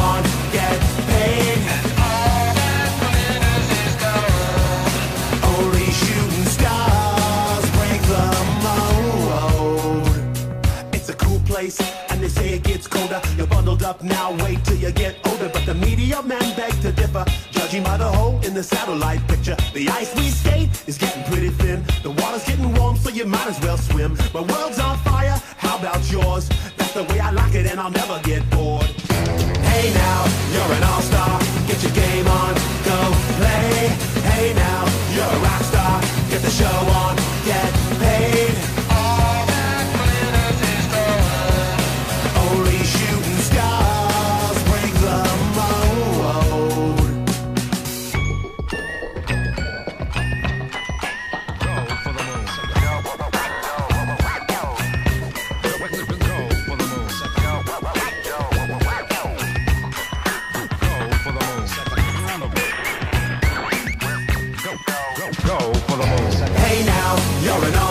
on, place, and they say it gets colder. You're bundled up now, wait till you get older. But the media men beg to differ, judging by the hole in the satellite picture. The ice we skate is getting pretty thin. The water's getting warm, so you might as well swim. My world's on fire, how about yours? That's the way I like it, and I'll never get bored. Now, you're